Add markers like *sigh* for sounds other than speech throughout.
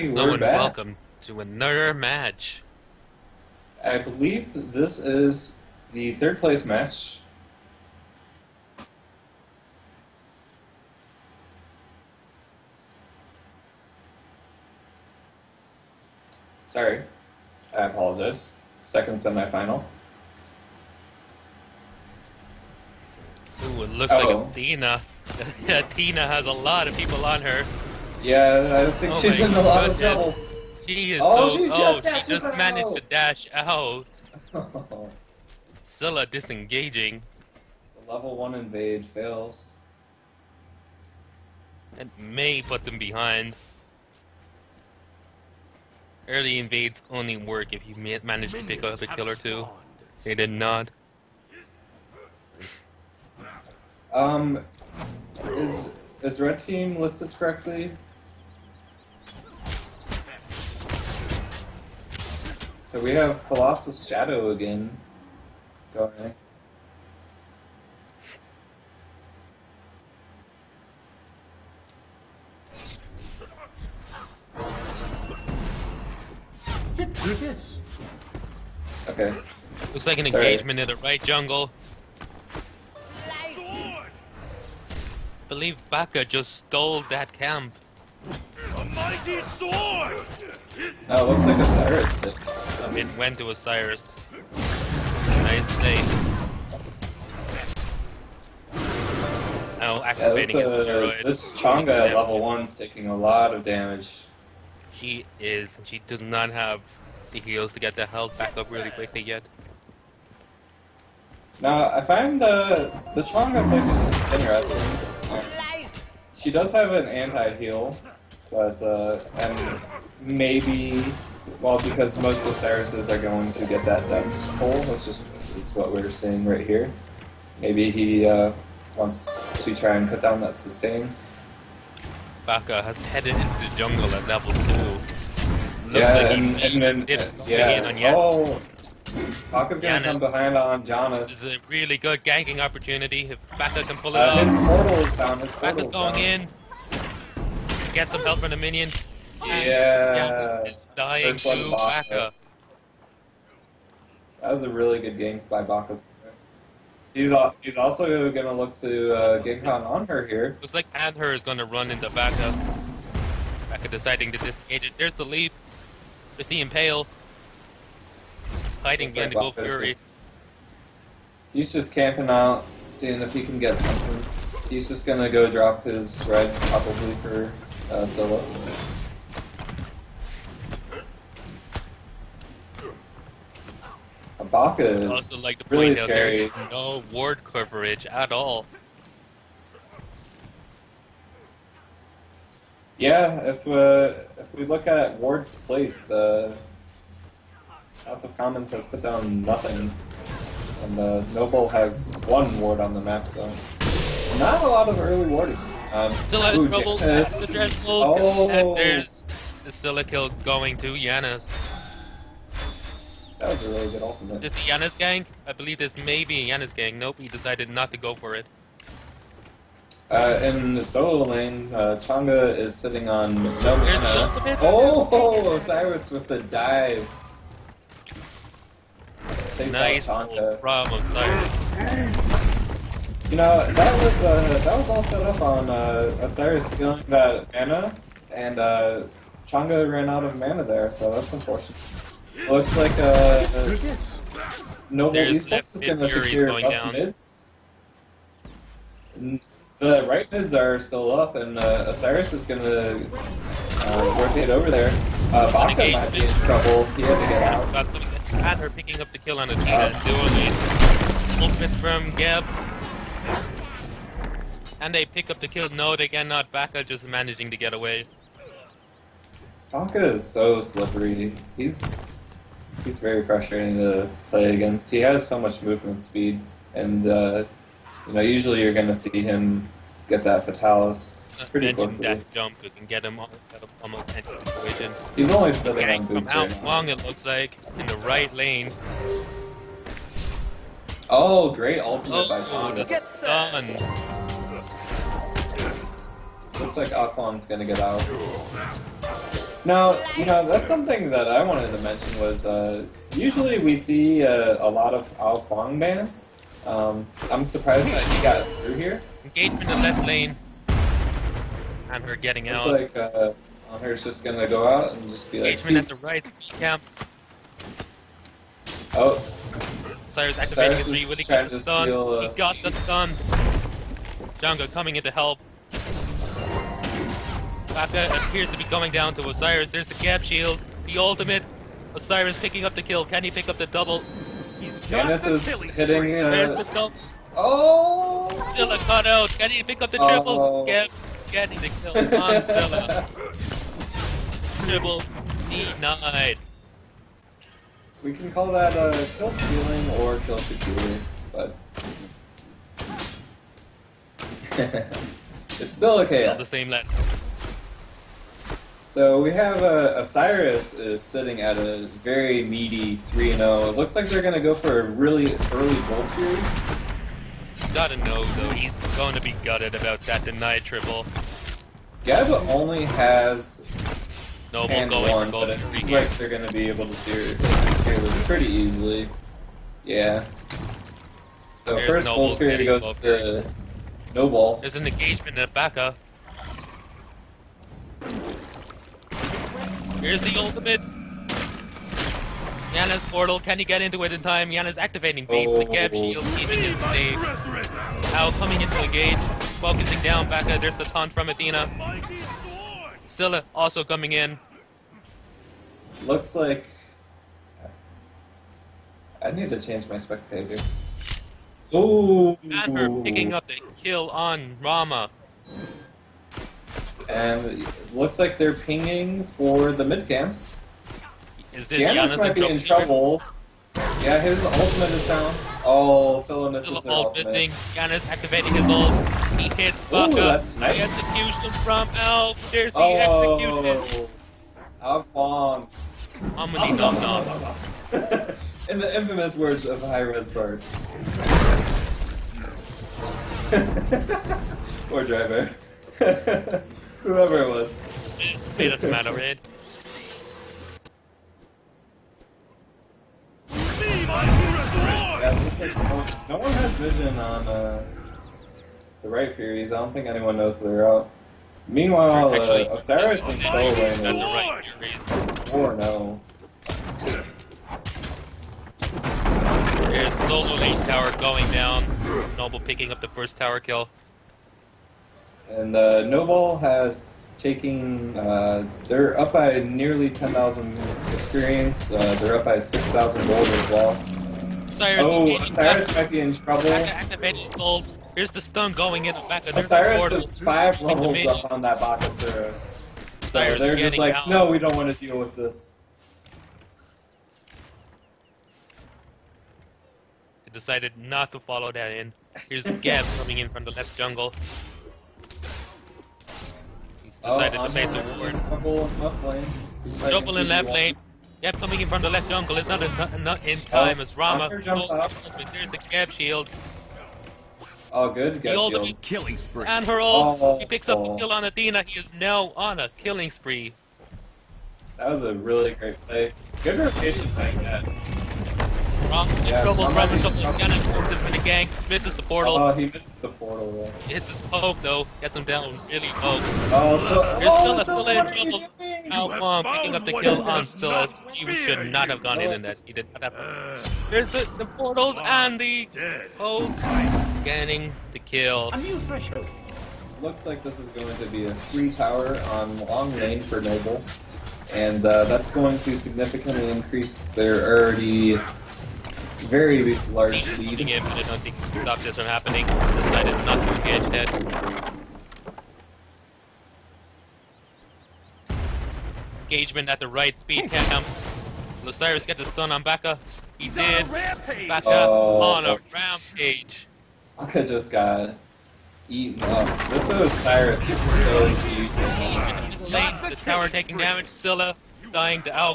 Hello and back. welcome to another match. I believe this is the third place match. Sorry, I apologize. Second semifinal. Ooh, it looks Oh. like Athena. *laughs* Athena has a lot of people on her. Yeah, I think Oh she's in a lot of trouble. She is Oh, so. she oh, just she dashes just out. managed to dash out. *laughs* the Scylla disengaging The level one invade fails. and may put them behind. Early invades only work if you ma- manage to pick up a kill or two. They did not. Um, is is red team listed correctly? So we have Colossus Shadow again Go ahead. through this. Okay. Looks like an Sorry. engagement in the right jungle. believe Baka just stole that camp. A mighty sword! Oh, it looks like a Cyrus it went to Osiris. Nice play. Oh, Yeah, activating this, his uh, steroid. this Chang'e at level one's taking a lot of damage. She is. She does not have the heals to get the health back up really quickly yet. Now, I find uh, the Chang'e pick is interesting. Um, she does have an anti-heal, but, uh, and maybe, well, because most Osiris's are going to get that death toll, which is, is what we're seeing right here. Maybe he uh, wants to try and cut down that sustain. Baka has headed into the jungle at level 2. Looks yeah, like and, he and then, it yeah. on. Oh, Baka's gonna come behind on Janus. This is a really good ganking opportunity if Baka can pull it Uh, off. his portal is down. His Baka's going down. in. Get some help from the minion. Yeah. Is dying to Baka. That was a really good game by Bacchus. He's al- he's also gonna look to uh, Ginkon on her here. Looks like Anhur is going to run into Baka. Baka deciding to disengage it. There's the leap. There's the impale. He's fighting Looks to like go Bacchus Fury. just- he's just camping out, seeing if he can get something. He's just gonna go drop his red probably for uh, solo. Baka is Also like to really point out there scary. is no ward coverage at all. Yeah, if uh, if we look at wards placed, uh, House of Commons has put down nothing, and uh, Noble has one ward on the map, so not a lot of early warding. Um, Still ooh, of trouble. Janus. The threshold. Oh. And there's there's still a kill going to Yanis. That was a really good Is ultimate. this a Yanis gank? I believe this may be a Yanis gank. Nope, he decided not to go for it. Uh, in the solo lane, uh, Chang'e is sitting on no mana. ultimate. Oh, Osiris with the dive. Takes Nice pull from Osiris. You know, that was uh, that was all set up on uh, Osiris stealing that mana, and uh, Chang'e ran out of mana there, so that's unfortunate. Looks like uh, Through this. Noble There's Esports left is going to Fury secure going down. mids. The right mids are still up, and uh, Osiris is going to uh, rotate over there. Uh, Baka might be in trouble. He had to get out. That's gonna get at her picking up the kill on Athena Uh. doing it. Ultimate from Geb. And they pick up the kill. No, they cannot. Baka just managing to get away. Baka is so slippery. He's he's very frustrating to play against. He has so much movement speed, and uh, you know usually you're going to see him get that fatalis Not pretty mention quickly. that jump that can get him al- out of almost any situation. He's only sitting on Gang from boots out right now. long, it looks like, in the right lane. Oh, great ultimate by Oh, the stun. Looks like Ao Kuang's gonna get out. Now, you know, that's something that I wanted to mention was uh, usually we see uh, a lot of Ao Kuang bans. Um, I'm surprised that he got through here. Engagement in left lane. And we're getting It's out. like uh, Hunter's just gonna go out and just be like, Engagement at the right speed camp. Oh, Osiris activating Cyrus his is Will he trying the stun? steal, uh, he got the stun. Junga coming in to help. Appears to be coming down to Osiris. There's the gap shield. The ultimate. Osiris picking up the kill. Can he pick up the double? Janice is hitting. There's Uh, the double. oh! Scylla cut out. Can he pick up the triple? Oh. Geb getting the kill on Scylla. *laughs* Triple denied. We can call that uh, kill stealing or kill security, but *laughs* it's still okay. On the same level. So we have uh, Osiris is sitting at a very meaty 3 0. It looks like they're going to go for a really early Bolt series. Gotta know though, he's going to be gutted about that denied triple. Geb only has Noble hand going one, but it seems like they're going to be able to secure this pretty easily. Yeah. So There's first Noble Gold Fury goes to Noble. There's an engagement in Baka. Here's the ultimate. Yana's portal, can he get into it in time? Yana's activating beats, the gap Oh. shield, keeping it safe. Brethren, Now coming into engage, focusing down Baka, uh, there's the taunt from Athena. mighty. Scylla also coming in. Looks like I need to change my spectator. Oh! Anhur picking up the kill on Rama. And it looks like they're pinging for the mid camps. Is this Giannis Yana's might be in trouble. Yeah, his ultimate is down. Oh, Scylla misses Scylla their ultimate. missing. Yana's activating his ult. He hits Ooh, Baka. that's the execution from Al. There's the oh, execution. Oh, Ao Kuang. Omni Nom Nom. *laughs* In the infamous words of High Res Bard. *laughs* Poor driver. *laughs* Whoever it was. It doesn't matter, Red. Me, mighty sword. Yeah, it looks like no, no one has vision on uh, the right Furies. I don't think anyone knows they're out. Meanwhile, uh, Actually, Osiris and Soul At Lane the is right Furies. 4 0. There's solo lane tower going down. Noble picking up the first tower kill. And uh, Noble has taken, uh, they're up by nearly 10,000 experience. Uh, they're up by 6,000 gold as well. Osiris Oh, back. might be in trouble. His ult. Here's the stun going in the back. The Osiris portal. is five levels up on that Bakasura. So Cyrus they're just like, out. no, we don't want to deal with this. They decided not to follow that in. Here's Geb coming in from the left jungle. He's decided to oh, face a Hunter ward. in in left lane. He's fighting in left 2v1. lane. Geb coming in from the left jungle. It's not in, not in oh, time as Rama Hunter goes up. for- There's the Geb shield. Oh, good. The Get ultimate shield. Killing spree. and her ult. Oh. He picks up the kill on Athena. He is now on a killing spree. That was a really great play. Good rotation playing that. Rom in Yeah, trouble. Rama Rama trouble. trouble. Scanner supports him for the gank. Misses the portal. Oh, he misses the portal though. Hits his poke though. Gets him down really low. Oh, so Here's oh, Scylla. so Scylla in what are you trouble. doing? Al have picking up the kill on must Scylla. He should not have gone in in that. He did not have. There's the, the portals and the Dead. poke. Getting the kill. A new threshold. Looks like this is going to be a free tower on long lane for Noble. And uh, that's going to significantly increase their already very large He's moving lead. in, but I don't think he can stop this from happening. Decided not to engage that. Engagement at the right speed camp. Osiris get the stun on Baka. He did. Rampage. Baka Oh. on a oh. rampage. Aka just got eaten up. This Osiris is so huge. In the tower taking damage. Scylla dying to Ao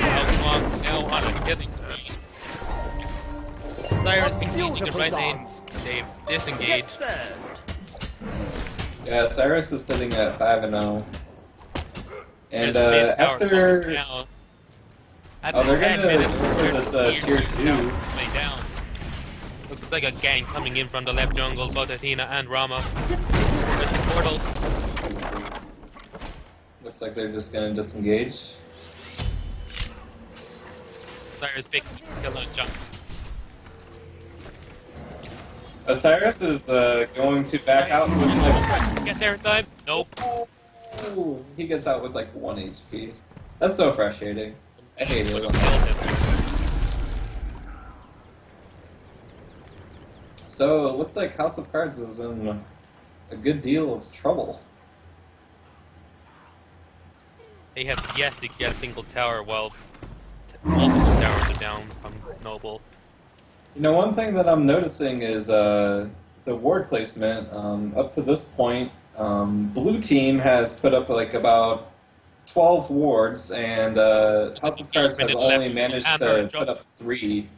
Kwang. Ao Kuang now on a killing spree. Osiris engaging the right lane. They've disengaged. Yeah, Osiris is sitting at 5 and 0. And uh, after going. At Oh, the they're 10 gonna minute go this, uh, tier tier two two. tower coming down. Looks like a gang coming in from the left jungle, both Athena and Rama. There's the portal. looks like they're just gonna disengage. Osiris big kill on jump. Osiris is uh, going to back out. So like, Get there in time? Nope. oh, he gets out with like one HP. That's so frustrating. I hate it. Would when have that- killed him. So it looks like House of Cards is in a good deal of trouble. They have yet to get a single tower while towers are down from Noble. You know, one thing that I'm noticing is uh, the ward placement. Um, up to this point, um, blue team has put up like about 12 wards, and uh, House of Cards has only managed to put up three.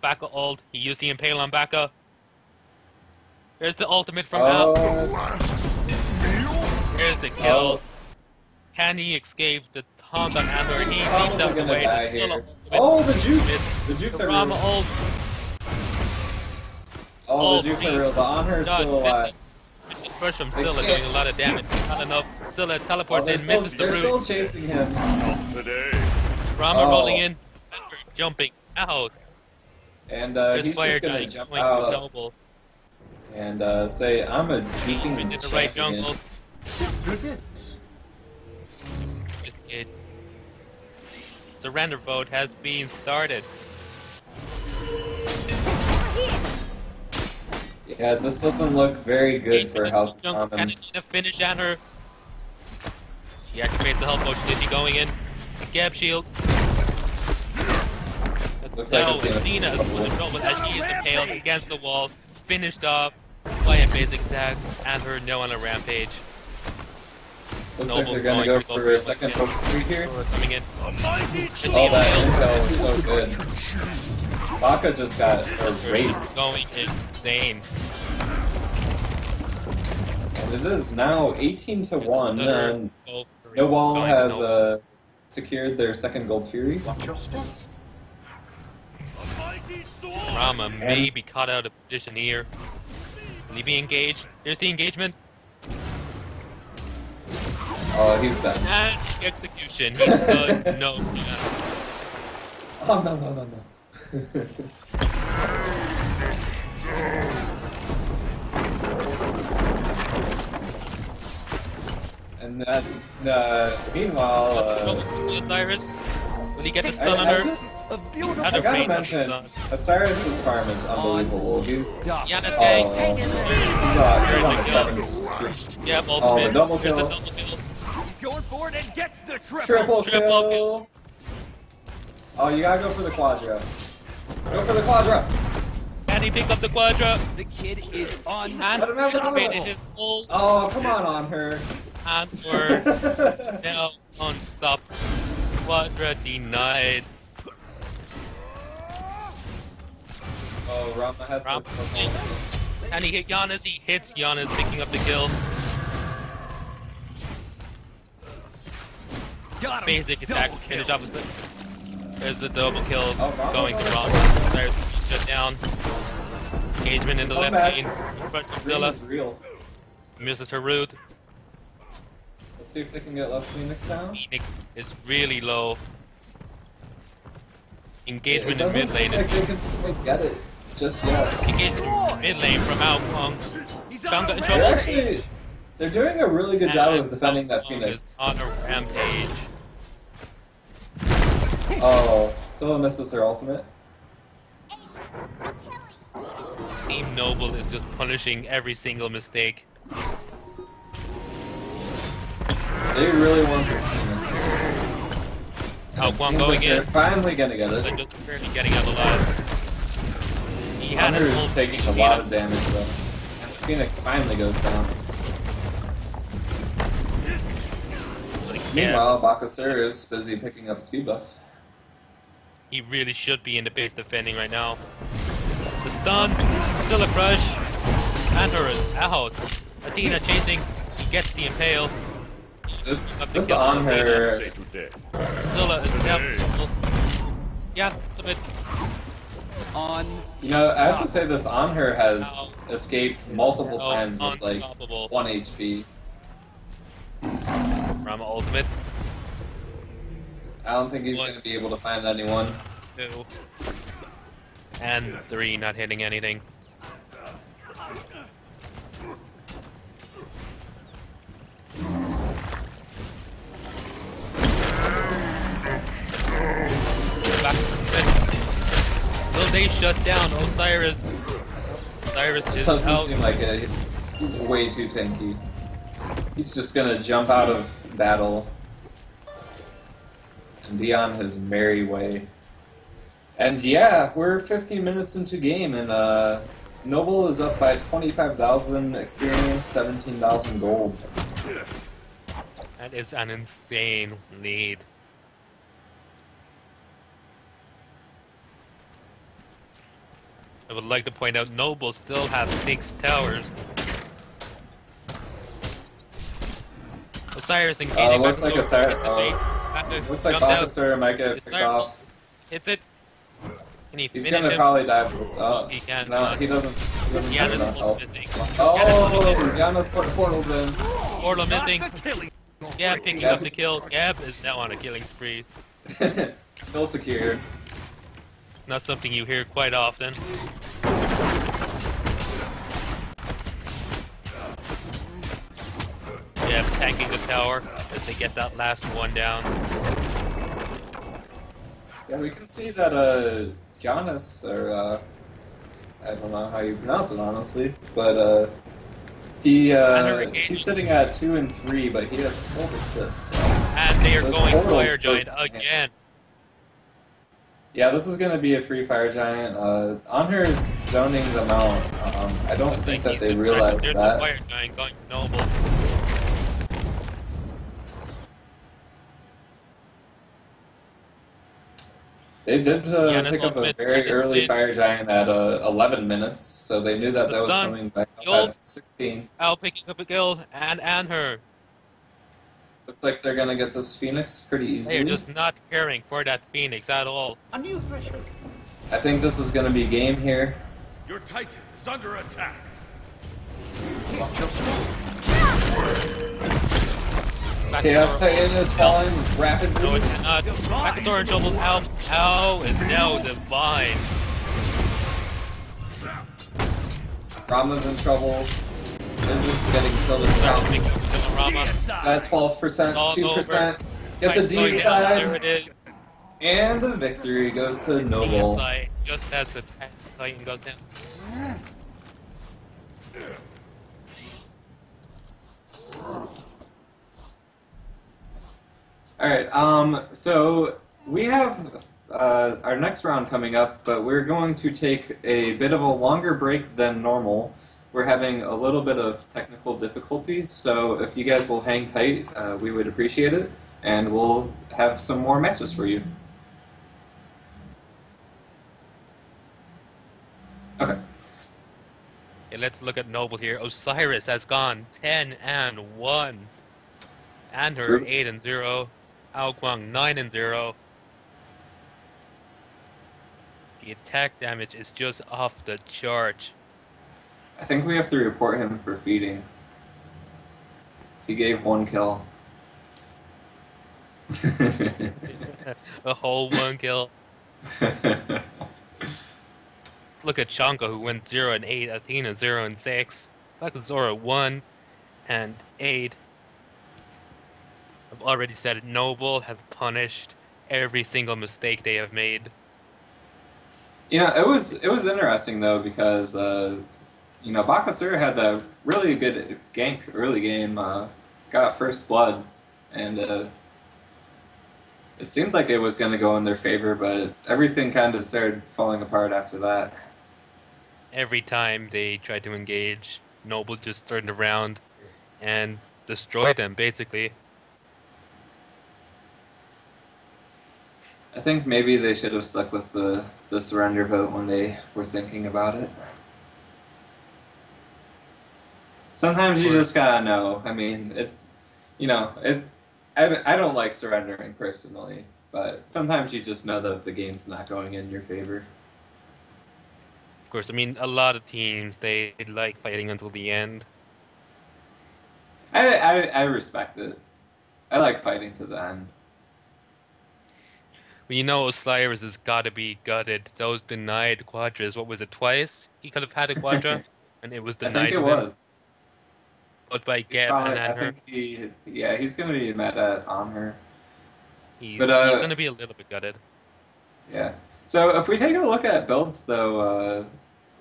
Baka ult. He used the Impale on Baka. There's the ultimate from Al. Uh, Here's the kill. oh, Can he escape the taunt on Amber? He he's leaps probably out the gonna way. die The Scylla here. ultimate. Oh, the jukes! The jukes are Rama real. ult. Oh, Oh, the jukes are real. The honor is still alive. missing. Mr. Crush from They Scylla doing a lot of damage. Not enough. Scylla Oh, teleports they're in, still, misses the they're still chasing him. Not today. Rama Oh. rolling in. Amber jumping out. And uh, There's he's Fire just gonna jump out through Noble. and uh, say, I'm a jeeping In the right champion." jungle. Predicts. Disengage. Surrender vote has been started. Yeah, this doesn't look very good for House. Common. Canada finish at her. She activates the health potion. Is he going in? Geb shield. Looks like now it's gonna- Athena is in the trouble as she is impaled against the wall, finished off by a basic attack, and her no on a rampage. Looks Noble like they're gonna go going to go for for a a second second. poke three here. Sora coming in. A mighty Oh, that impale. intel is so good. Baka just got erased, Going insane. and it is now 18 to There's one. And goal for No Wall has uh, secured their second Gold Fury. Watch your step. A mighty sword. Rama may be caught out of position here. Will he be engaged? There's the engagement. Oh, he's done. And execution. He stood no *laughs* chance. Oh no no no no. and then, uh, meanwhile, What's the uh, Osiris? Will he get the I, stun on I her? just He's had I a gotta range on the mention stun. Osiris's farm is unbelievable. He's oh, Giannis oh, he's, uh, he's on a seven streak. Yeah, Oh, ultimate. the double There's the double kill. He's going for it and gets the triple. Triple, Triple kill. kill. Oh, you gotta go for the quadra. Go for the quadra. And he pick up the quadra? The kid is on. And Let him activated his whole Oh, come on, on her. hand *laughs* were now unstoppable. Quadra denied. Oh, Rama has Rama. And he hit Giannis, he hits Giannis, picking up the kill. Basic attack, Double finish off with There's the double kill Oh, going to Ron. There's shut down. Engagement in the Come left back. lane. First Green Zilla is misses her root. Let's see if they can get Left Phoenix down. Phoenix is really low. It Engagement in doesn't mid seem lane. like they can quite get it just yet. Engagement in mid lane from Ao Kuang. He's Found on got a in They're trouble. actually, they're doing a really good job And of defending that Phoenix. on a rampage. Oh, someone misses her ultimate. Team Noble is just punishing every single mistake. They really want this Phoenix. Oh, and Ao it Kwang seems going like they're in. finally gonna get it. They're just barely getting out alive. He had Hunter is taking a lot up. of damage though. And Phoenix finally goes down. he can't. Meanwhile, Bakasura is busy picking up speed buff. He really should be in the base defending right now. The stun, still a crush. Anhur is out. Athena chasing. He gets the impale. This Something this on her. Say. Zilla is now. Yeah, a bit. On You know, I have to say this Anhur has escaped multiple Oh, times with like one HP. Rama ultimate. I don't think he's One. gonna be able to find anyone. Two. And three, not hitting anything. Will they shut down Osiris? Osiris is Doesn't out. seem like it. He's way too tanky. He's just gonna jump out of battle be on his merry way. And yeah, we're 15 minutes into game, and uh, Noble is up by 25,000 experience, 17,000 gold. That is an insane lead. I would like to point out Noble still has six towers. Osiris engaging Uh, looks like Osiris- hits it, wait, back to- Looks like jumped out. Officer might get picked off. hits it. Can he He's finish gonna him? probably die for this. Oh, He can no, not. he doesn't. He doesn't have Giannis enough health. missing. Oh, Giannis put portals in. Portal missing. the killing. Geb picking up the kill. Geb is now on a killing spree. *laughs* Kill secure. Not something you hear quite often. Yeah, tanking the tower as they get that last one down. Yeah, we can see that uh, Giannis, or uh, I don't know how you pronounce it honestly, but uh, he uh, he's sitting at two and three, but he has 12 assists. So. And they are Those going Fire Giant again. Yeah, this is gonna be a free fire giant. Uh, is zoning them out. Um, I don't think like that they realize There's that. the Fire Giant going Noble. They did uh, Giannis pick up a very early did. fire giant at uh, 11 minutes, so they knew that It's that was stun. coming back up Yolt. at 16. Al picking up a kill and and her. Looks like they're gonna get this Phoenix pretty easily. They're just not caring for that Phoenix at all. A new threshold. I think this is gonna be game here. Your Titan is under attack. Watch your step. Chaos Titan is falling rapidly. No, it's not. Bakasura in trouble. Ow. Ow is now divine. Rama's in trouble. They're just getting killed in That was Rama. At 12%, 2%. Get the deicide. There it is. And the victory goes to Noble. Deicide just as the ta- Titan goes down. Alright, um, so we have uh, our next round coming up, but we're going to take a bit of a longer break than normal. We're having a little bit of technical difficulties, so if you guys will hang tight, uh, we would appreciate it, and we'll have some more matches for you. Okay. Let's look at Noble here. Osiris has gone 10 and 1. Anhur True. 8 and 0. Ao Guang 9 and 0. The attack damage is just off the chart. I think we have to report him for feeding. He gave one kill. *laughs* A whole one kill. Let's *laughs* look at Chang'e who went 0 and 8. Athena 0 and 6. Bakasura 1 and 8. I've already said it. Noble have punished every single mistake they have made. You know, it was it was interesting though because uh, you know Bakasura had that really good gank early game, uh, got first blood, and uh, it seemed like it was going to go in their favor, but everything kind of started falling apart after that. Every time they tried to engage, Noble just turned around and destroyed them, basically. I think maybe they should have stuck with the the surrender vote when they were thinking about it. Sometimes you just gotta know. I mean, it's you know, it. I, I don't like surrendering personally, but sometimes you just know that the game's not going in your favor. Of course, I mean a lot of teams they like fighting until the end. I, I, I respect it. I like fighting to the end. Well, you know Osiris has got to be gutted. Those denied Quadras. What was it? Twice he could have had a Quadra, *laughs* and it was I denied think it him. was. Both by He's Geb probably, and I think he, yeah, he's gonna be mad at on her. He's, but, uh, he's gonna be a little bit gutted. Yeah. So if we take a look at builds, though, uh,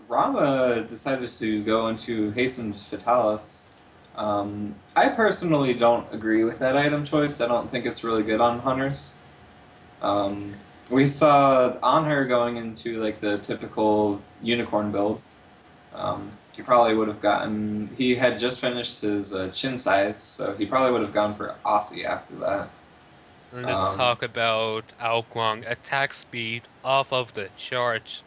Rama decided to go into Hastened Fatalis. Um, I personally don't agree with that item choice. I don't think it's really good on hunters. Um, we saw Anhur going into like the typical unicorn build. Um, he probably would have gotten. He had just finished his uh, Qin's Sais, so he probably would have gone for Asi after that. Let's um, talk about Ao Guang attack speed off of the charge.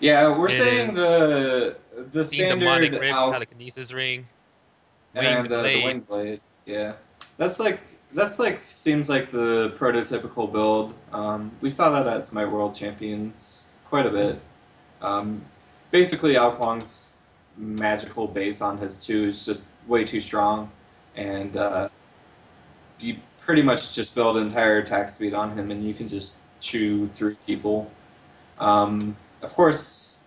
Yeah, we're It saying the the demonic standard rib, Al- Telkhines Ring, and winged the blade. wing blade. Yeah, that's like that's like seems like the prototypical build. Um, we saw that at Smite World Champions quite a bit. Um, basically, Ao magical base on his two is just way too strong, and uh, you pretty much just build entire attack speed on him, and you can just chew through people. Um, of course,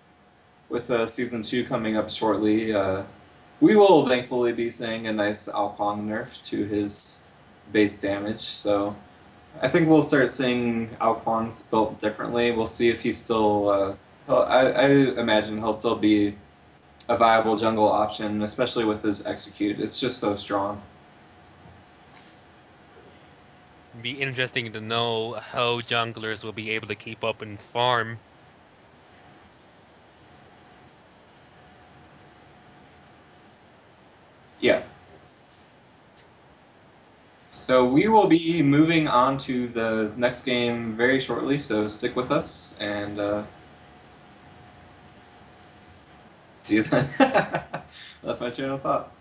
with uh, season two coming up shortly, uh, we will thankfully be seeing a nice Alcon nerf to his base damage. So I think we'll start seeing Alcon's built differently. We'll see if he's still. Uh, I, I imagine he'll still be a viable jungle option, especially with his execute. It's just so strong. be interesting to know how junglers will be able to keep up and farm. Yeah. So we will be moving on to the next game very shortly, so stick with us and uh, see you then. *laughs* That's my channel thought.